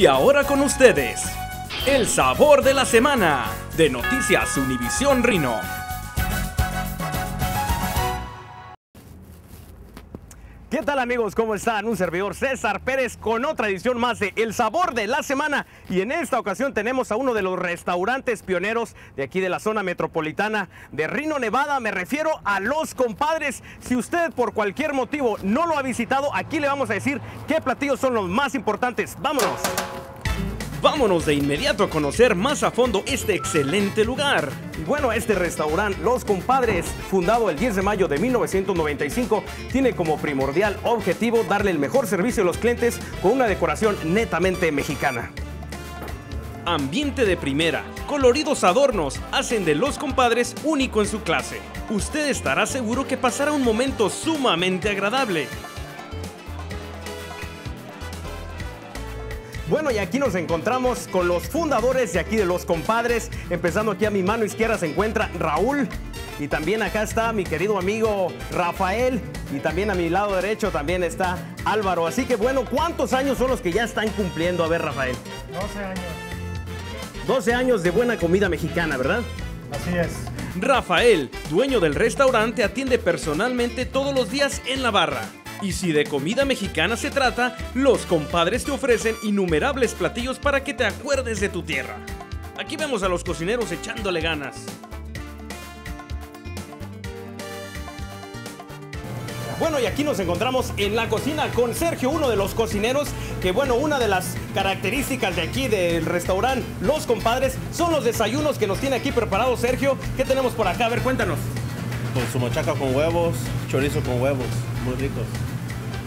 Y ahora con ustedes, el sabor de la semana de Noticias Univisión Rino. ¿Qué tal amigos? ¿Cómo están? Un servidor César Pérez con otra edición más de El Sabor de la Semana y en esta ocasión tenemos a uno de los restaurantes pioneros de aquí de la zona metropolitana de Rino, Nevada. Me refiero a Los Compadres. Si usted por cualquier motivo no lo ha visitado, aquí le vamos a decir qué platillos son los más importantes. ¡Vámonos! Vámonos de inmediato a conocer más a fondo este excelente lugar. Y bueno, este restaurante Los Compadres, fundado el 10 de mayo de 1995, tiene como primordial objetivo darle el mejor servicio a los clientes con una decoración netamente mexicana. Ambiente de primera, coloridos adornos hacen de Los Compadres único en su clase. Usted estará seguro que pasará un momento sumamente agradable. Bueno, y aquí nos encontramos con los fundadores de aquí de Los Compadres. Empezando aquí a mi mano izquierda se encuentra Raúl. Y también acá está mi querido amigo Rafael. Y también a mi lado derecho también está Álvaro. Así que bueno, ¿cuántos años son los que ya están cumpliendo? A ver, Rafael. 12 años. 12 años de buena comida mexicana, ¿verdad? Así es. Rafael, dueño del restaurante, atiende personalmente todos los días en la barra. Y si de comida mexicana se trata, los compadres te ofrecen innumerables platillos para que te acuerdes de tu tierra. Aquí vemos a los cocineros echándole ganas. Bueno, y aquí nos encontramos en la cocina con Sergio, uno de los cocineros, que bueno, una de las características de aquí del restaurante Los Compadres son los desayunos que nos tiene aquí preparados Sergio. ¿Qué tenemos por acá? A ver, cuéntanos. Con su machaca con huevos, chorizo con huevos, muy ricos.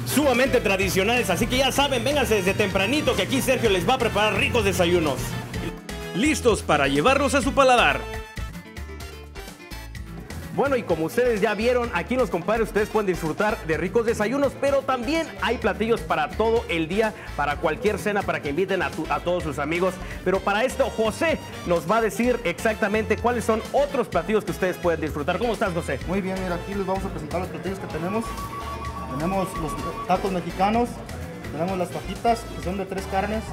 Sumamente tradicionales, así que ya saben, vénganse desde tempranito que aquí Sergio les va a preparar ricos desayunos. Listos para llevarlos a su paladar. Bueno, y como ustedes ya vieron, aquí en Los Compadres ustedes pueden disfrutar de ricos desayunos, pero también hay platillos para todo el día, para cualquier cena, para que inviten a, tu- a todos sus amigos. Pero para esto, José nos va a decir exactamente cuáles son otros platillos que ustedes pueden disfrutar. ¿Cómo estás, José? Muy bien, mira, aquí les vamos a presentar los platillos que tenemos. Tenemos los tacos mexicanos, tenemos las fajitas, que son de tres carnes,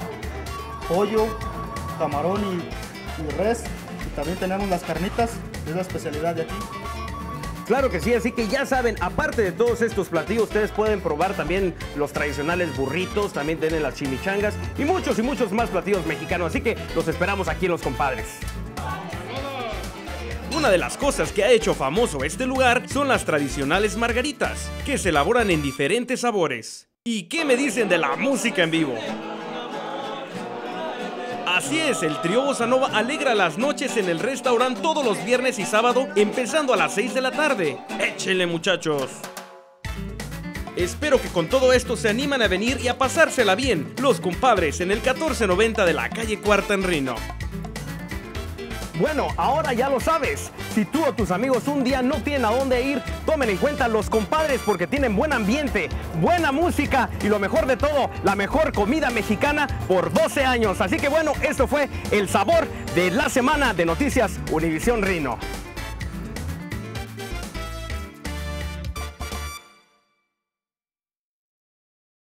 pollo, camarón y, y res. Y también tenemos las carnitas, que es la especialidad de aquí. Claro que sí, así que ya saben, aparte de todos estos platillos, ustedes pueden probar también los tradicionales burritos, también tienen las chimichangas y muchos y muchos más platillos mexicanos. Así que los esperamos aquí Los Compadres. Una de las cosas que ha hecho famoso este lugar son las tradicionales margaritas, que se elaboran en diferentes sabores. ¿Y qué me dicen de la música en vivo? Así es, el trío Bossa Nova alegra las noches en el restaurante todos los viernes y sábado, empezando a las 6 de la tarde. Échenle muchachos. Espero que con todo esto se animan a venir y a pasársela bien, los compadres en el 1490 de la calle Cuarta en Rino. Bueno, ahora ya lo sabes. Si tú o tus amigos un día no tienen a dónde ir, tomen en cuenta los compadres porque tienen buen ambiente, buena música y lo mejor de todo, la mejor comida mexicana por 12 años. Así que bueno, esto fue el sabor de la semana de Noticias Univisión Rino.